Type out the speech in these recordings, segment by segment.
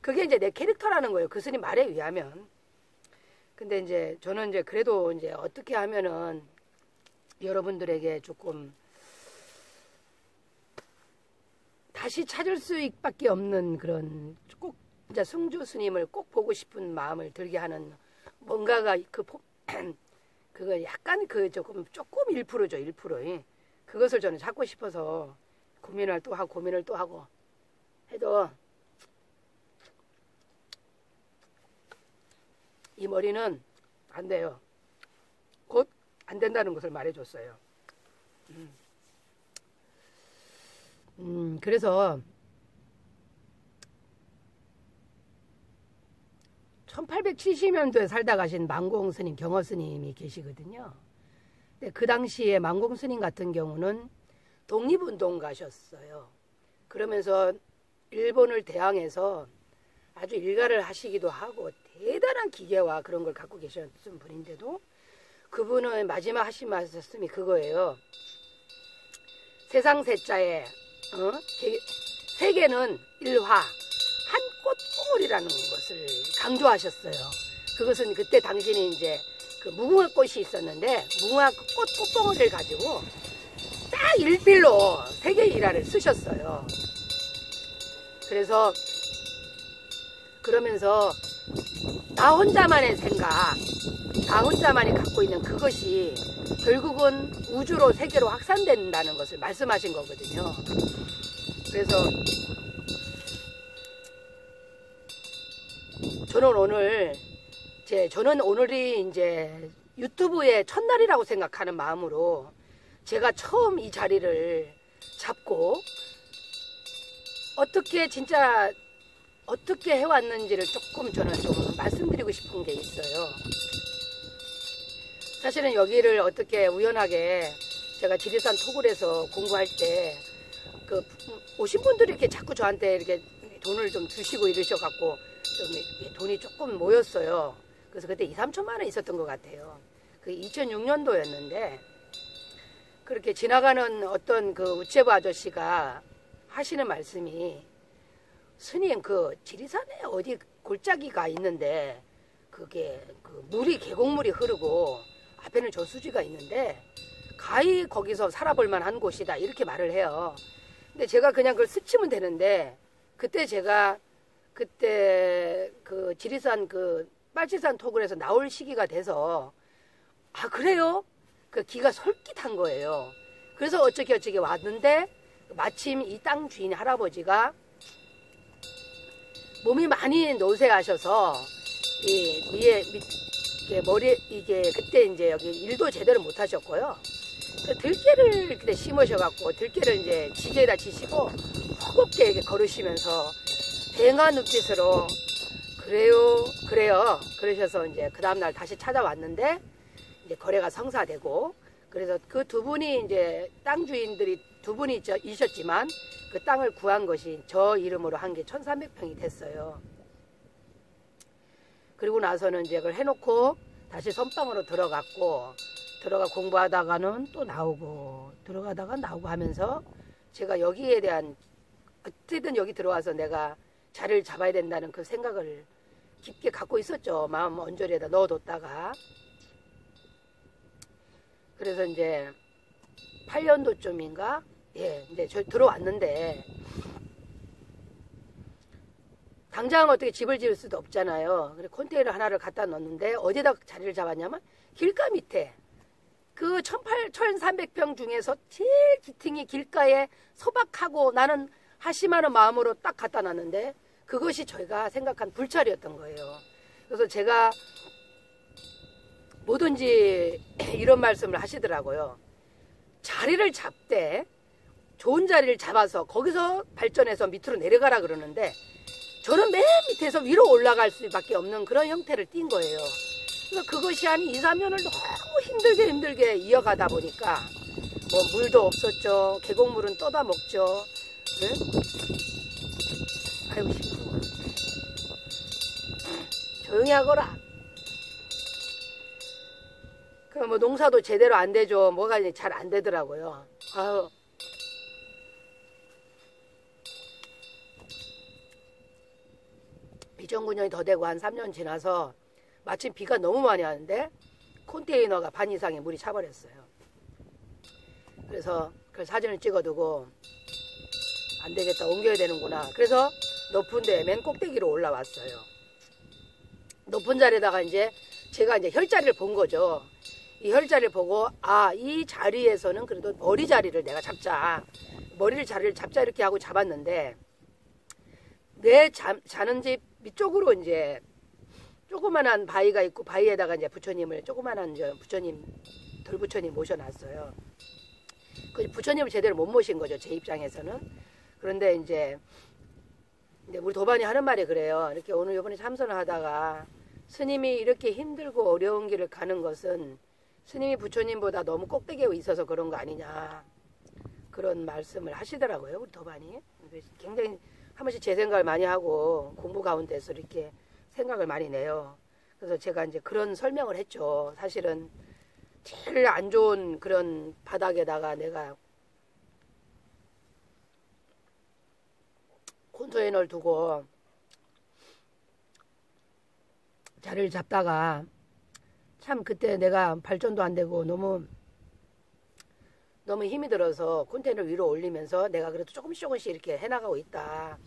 그게 이제 내 캐릭터라는 거예요. 그 스님 말에 의하면. 근데 이제 저는 이제 그래도 이제 어떻게 하면은 여러분들에게 조금 다시 찾을 수밖에 없는 그런 꼭 진짜 승주 스님을 꼭 보고 싶은 마음을 들게 하는 뭔가가 그 포, 그거 약간 그 조금 조금 1%죠 1% 그것을 저는 찾고 싶어서 고민을 또 하고 고민을 또 하고 해도 이 머리는 안 돼요. 곧 안 된다는 것을 말해줬어요. 음. 음, 그래서 1870년도에 살다 가신 망공 스님, 경어 스님이 계시거든요. 근데 그 당시에 망공 스님 같은 경우는 독립운동 가셨어요. 그러면서 일본을 대항해서 아주 일가를 하시기도 하고 대단한 기계와 그런 걸 갖고 계셨던 분인데도 그분은 마지막 하신 말씀이 그거예요. 세상 세자에 어? 세계는 일화 한 꽃봉오리라는 것을 강조하셨어요. 그것은 그때 당신이 이제 그 무궁화 꽃이 있었는데 무궁화 꽃 꽃봉오리를 가지고 딱 일필로 세계 일화를 쓰셨어요. 그래서 그러면서 나 혼자만의 생각, 나 혼자만이 갖고 있는 그것이 결국은 우주로 세계로 확산된다는 것을 말씀하신 거거든요. 그래서 저는 오늘 제 저는 오늘이 이제 유튜브의 첫날이라고 생각하는 마음으로 제가 처음 이 자리를 잡고 어떻게 진짜 어떻게 해왔는지를 조금 저는 좀 말씀드리고 싶은 게 있어요. 사실은 여기를 어떻게 우연하게 제가 지리산 토굴에서 공부할 때 그 오신 분들이 이렇게 자꾸 저한테 이렇게 돈을 좀 주시고 이러셔갖고 좀 돈이 조금 모였어요. 그래서 그때 2, 3천만 원 있었던 것 같아요. 그 2006년도였는데 그렇게 지나가는 어떤 그 우체부 아저씨가 하시는 말씀이 스님 그 지리산에 어디 골짜기가 있는데 그게 그 물이 계곡물이 흐르고 앞에는 저수지가 있는데 가히 거기서 살아볼 만한 곳이다 이렇게 말을 해요. 근데 제가 그냥 그걸 스치면 되는데 그때 제가 그때 그 지리산 그 빨치산 토굴에서 나올 시기가 돼서 아 그래요? 그 기가 솔깃한 거예요. 그래서 어쩌게 어쩌게 왔는데 마침 이 땅 주인 할아버지가 몸이 많이 노쇠하셔서 이 위에 이게 머리 이게 그때 이제 여기 일도 제대로 못 하셨고요. 그 들깨를 그때 심으셔갖고 들깨를 이제 지게에다 지시고 허겁게 이렇게 걸으시면서 뱅한 눈빛으로 그래요 그래요 그러셔서 이제 그 다음날 다시 찾아왔는데 이제 거래가 성사되고 그래서 그 두 분이 이제 땅 주인들이 두 분이 있었지만 그 땅을 구한 것이 저 이름으로 한 게 1300평이 됐어요. 그리고 나서는 이제 그걸 해놓고 다시 선방으로 들어갔고 들어가 공부하다가는 또 나오고 들어가다가 나오고 하면서 제가 여기에 대한 어쨌든 여기 들어와서 내가 자리를 잡아야 된다는 그 생각을 깊게 갖고 있었죠. 마음 언저리에다 넣어뒀다가 그래서 이제 8년도쯤인가 예, 이제 저 들어왔는데 당장 어떻게 집을 지을 수도 없잖아요. 그래 컨테이너 하나를 갖다 넣었는데 어디다 자리를 잡았냐면 길가 밑에 그 1,300평 중에서 제일 기팅이 길가에 소박하고 나는 하심하는 마음으로 딱 갖다 놨는데 그것이 저희가 생각한 불찰이었던 거예요. 그래서 제가 뭐든지 이런 말씀을 하시더라고요. 자리를 잡되 좋은 자리를 잡아서 거기서 발전해서 밑으로 내려가라 그러는데 저는 맨 밑에서 위로 올라갈 수밖에 없는 그런 형태를 띈 거예요. 그래서 그것이 한 2, 3년을 너무 힘들게 힘들게 이어가다 보니까 뭐 물도 없었죠. 계곡물은 떠다 먹죠. 네? 아이고 시끄러워. 조용히 하거라. 그 뭐 농사도 제대로 안 되죠. 뭐가 잘 안 되더라고요. 아유. 2009년이 더 되고 한 3년 지나서 마침 비가 너무 많이 왔는데 컨테이너가 반 이상의 물이 차버렸어요. 그래서 그 사진을 찍어두고 안 되겠다 옮겨야 되는구나. 그래서 높은 데 맨 꼭대기로 올라왔어요. 높은 자리에다가 이제 제가 이제 혈자리를 본 거죠. 이 혈자리를 보고 아 이 자리에서는 그래도 머리 자리를 내가 잡자. 머리를 자리를 잡자 이렇게 하고 잡았는데 내 자, 자는 집 밑쪽으로 이제 조그만한 바위가 있고 바위에다가 이제 부처님을 조그만한 저 부처님 돌부처님 모셔놨어요. 그 부처님을 제대로 못 모신 거죠 제 입장에서는. 그런데 이제 이제 우리 도반이 하는 말이 그래요. 이렇게 오늘 이번에 참선을 하다가 스님이 이렇게 힘들고 어려운 길을 가는 것은 스님이 부처님보다 너무 꼭대기에 있어서 그런 거 아니냐 그런 말씀을 하시더라고요 우리 도반이 굉장히 한 번씩 제 생각을 많이 하고 공부 가운데서 이렇게 생각을 많이 내요. 그래서 제가 이제 그런 설명을 했죠. 사실은 제일 안 좋은 그런 바닥에다가 내가 콘서인을 두고 자리를 잡다가 참 그때 내가 발전도 안 되고 너무 너무 힘이 들어서 콘테이너 위로 올리면서 내가 그래도 조금씩 조금씩 이렇게 해나가고 있다.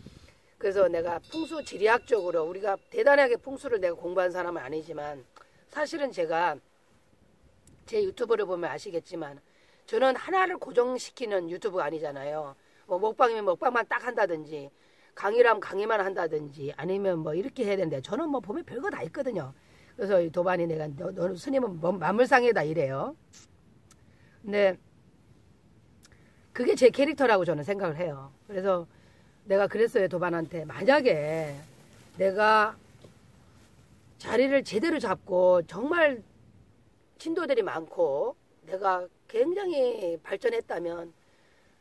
그래서 내가 풍수 지리학적으로 우리가 대단하게 풍수를 내가 공부한 사람은 아니지만 사실은 제가 제 유튜브를 보면 아시겠지만 저는 하나를 고정시키는 유튜브가 아니잖아요. 뭐 먹방이면 먹방만 딱 한다든지 강의라면 강의만 한다든지 아니면 뭐 이렇게 해야 되는데 저는 뭐 보면 별거 다 있거든요. 그래서 도반이 내가 너, 너 스님은 뭐 만물상이다 이래요. 근데 그게 제 캐릭터라고 저는 생각을 해요. 그래서 내가 그랬어요 도반한테 만약에 내가 자리를 제대로 잡고 정말 신도들이 많고 내가 굉장히 발전했다면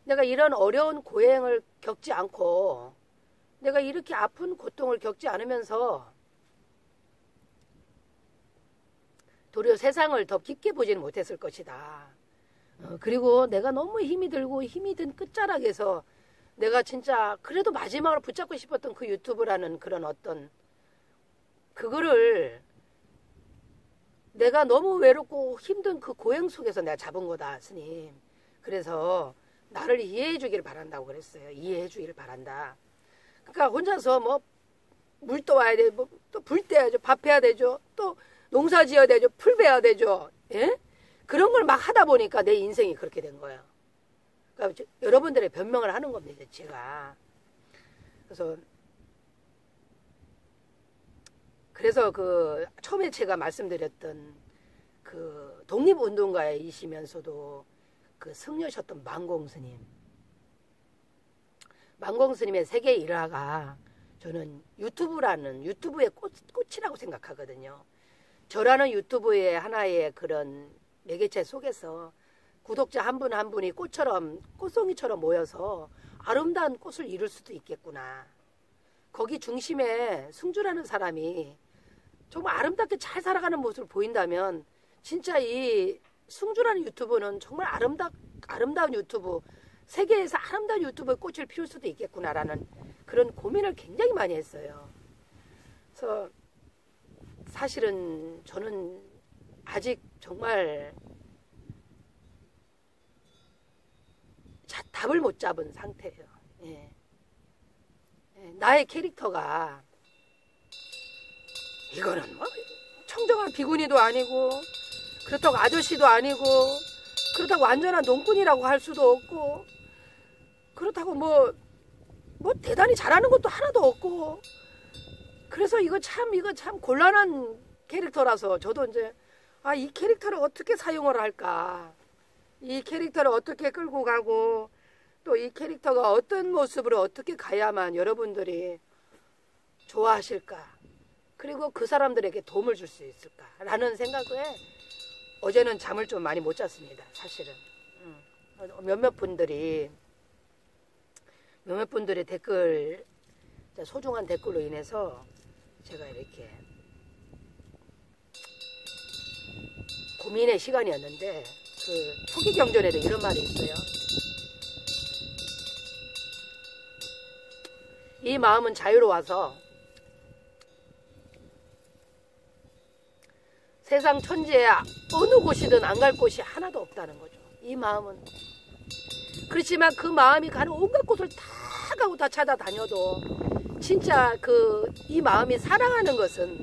내가 이런 어려운 고행을 겪지 않고 내가 이렇게 아픈 고통을 겪지 않으면서 도리어 세상을 더 깊게 보지는 못했을 것이다. 어, 그리고 내가 너무 힘이 들고 힘이 든 끝자락에서 내가 진짜 그래도 마지막으로 붙잡고 싶었던 그 유튜브라는 그런 어떤 그거를 내가 너무 외롭고 힘든 그 고행 속에서 내가 잡은 거다, 스님. 그래서 나를 이해해 주기를 바란다고 그랬어요. 이해해 주기를 바란다. 그러니까 혼자서 뭐 물도 와야 돼, 뭐 또 불 떼야죠, 밥 해야 되죠, 또 농사 지어야 되죠, 풀 베야 되죠. 예? 그런 걸 막 하다 보니까 내 인생이 그렇게 된 거예요. 그러니까 여러분들의 변명을 하는 겁니다, 제가. 그래서 그래서 그 처음에 제가 말씀드렸던 그 독립운동가이시면서도 그 승려셨던 망공스님 망공스님의 세계 일화가 저는 유튜브라는 유튜브의 꽃, 꽃이라고 생각하거든요. 저라는 유튜브의 하나의 그런 매개체 속에서 구독자 한 분한 한 분이 꽃처럼 꽃송이처럼 모여서 아름다운 꽃을 이룰 수도 있겠구나. 거기 중심에 승주라는 사람이 정말 아름답게 잘 살아가는 모습을 보인다면 진짜 이 승주라는 유튜브는 정말 아름다 아름다운 유튜브 세계에서 아름다운 유튜브의 꽃을 피울 수도 있겠구나라는 그런 고민을 굉장히 많이 했어요. 그래서 사실은 저는 아직 정말 자, 답을 못 잡은 상태예요. 예. 예, 나의 캐릭터가 이거는 뭐 청정한 비구니도 아니고 그렇다고 아저씨도 아니고 그렇다고 완전한 농꾼이라고 할 수도 없고 그렇다고 뭐뭐 뭐 대단히 잘하는 것도 하나도 없고 그래서 이거 참 이거 참 곤란한 캐릭터라서 저도 이제 아 이 캐릭터를 어떻게 사용을 할까 이 캐릭터를 어떻게 끌고 가고 또 이 캐릭터가 어떤 모습으로 어떻게 가야만 여러분들이 좋아하실까 그리고 그 사람들에게 도움을 줄 수 있을까라는 생각에 어제는 잠을 좀 많이 못 잤습니다. 사실은 음. 몇몇 분들이 몇몇 분들의 댓글 소중한 댓글로 인해서 제가 이렇게 고민의 시간이었는데 그 초기 경전에도 이런 말이 있어요. 이 마음은 자유로워서 세상 천지에 어느 곳이든 안 갈 곳이 하나도 없다는 거죠. 이 마음은 그렇지만 그 마음이 가는 온갖 곳을 다 가고 다 찾아다녀도 진짜 그 이 마음이 사랑하는 것은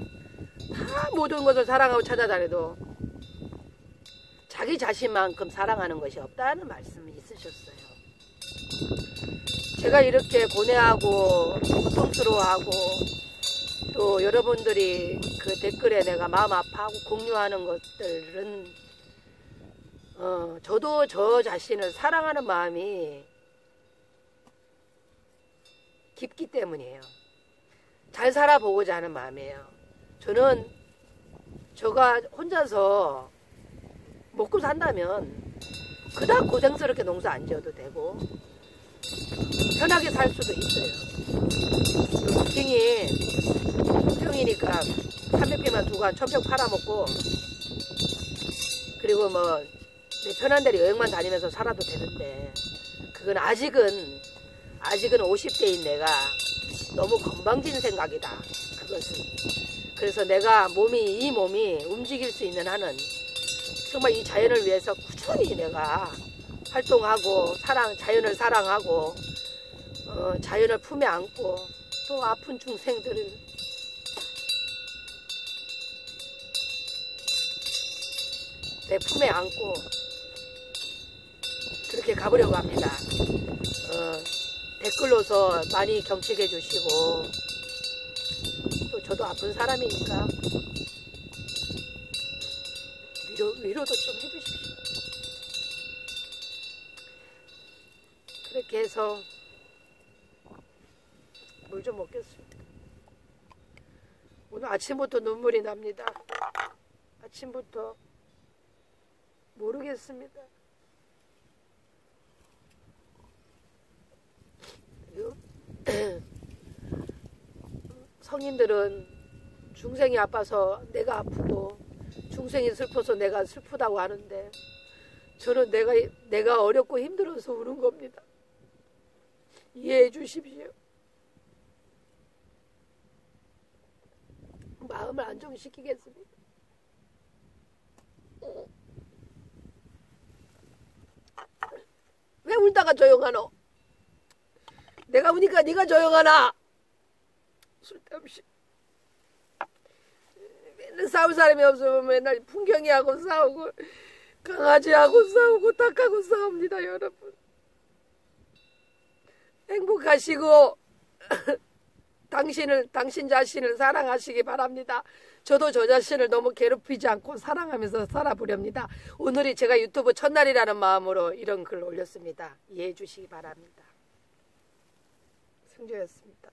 다 모든 것을 사랑하고 찾아다녀도 자기 자신만큼 사랑하는 것이 없다는 말씀이 있으셨어요. 제가 이렇게 고뇌하고 고통스러워하고 또 여러분들이 그 댓글에 내가 마음 아파하고 공유하는 것들은 어, 저도 저 자신을 사랑하는 마음이 깊기 때문이에요. 잘 살아보고자 하는 마음이에요. 저는 저가 혼자서 먹고 산다면 그닥 고생스럽게 농사 안 지어도 되고 편하게 살 수도 있어요. 국경이 평이니까 300평만 두고 한 1000평 팔아먹고 그리고 뭐내 편한 대로 여행만 다니면서 살아도 되는데 그건 아직은 아직은 50대인 내가 너무 건방진 생각이다. 그것은. 그래서 내가 몸이 이 몸이 움직일 수 있는 한은 정말 이 자연을 위해서 꾸준히 내가 활동하고 사랑 자연을 사랑하고 어, 자연을 품에 안고 또 아픈 중생들을 내 품에 안고 그렇게 가보려고 합니다. 어, 댓글로서 많이 경책해 주시고 또 저도 아픈 사람이니까 위로, 위로도 좀 해주십시오. 그렇게 해서 물 좀 먹겠습니다. 오늘 아침부터 눈물이 납니다. 아침부터 모르겠습니다. 성인들은 중생이 아파서 내가 아프고 중생이 슬퍼서 내가 슬프다고 하는데 저는 내가 내가 어렵고 힘들어서 우는 겁니다. 이해해 주십시오. 마음을 안정시키겠습니다. 왜 울다가 조용하노? 내가 우니까 네가 조용하나? 쓸데없이 싸울 사람이 없으면 맨날 풍경이하고 싸우고 강아지하고 싸우고 닭하고 싸웁니다 여러분 행복하시고 당신을 당신 자신을 사랑하시기 바랍니다. 저도 저 자신을 너무 괴롭히지 않고 사랑하면서 살아보렵니다. 오늘이 제가 유튜브 첫날이라는 마음으로 이런 글 올렸습니다. 이해해 주시기 바랍니다. 승조였습니다.